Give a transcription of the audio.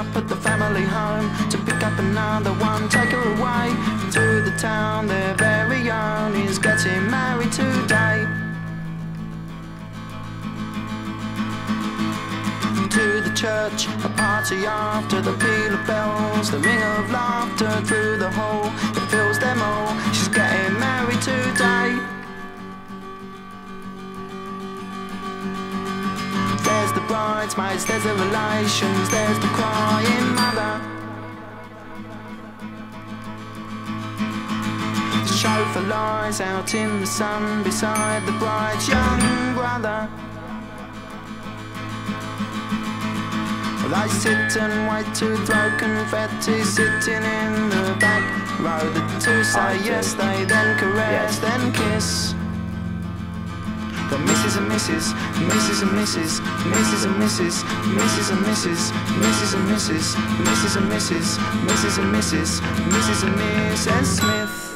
up at the family home to pick up another one, take her away to the town. Their very own is getting married today. To the church, a party after the peal of bells, the ring of laughter through the hall. It fills them all. She's getting married today. There's the bridesmaids, there's the relations, there's the for lies out in the sun beside the bright young brother. Well, I sit and wait to throw confetti sitting in the back row. The two say yes, they then caress, yes. then kiss. The misses and misses, misses and misses, misses and misses, misses and misses, misses and misses, misses and misses, misses and misses, misses and misses Smith.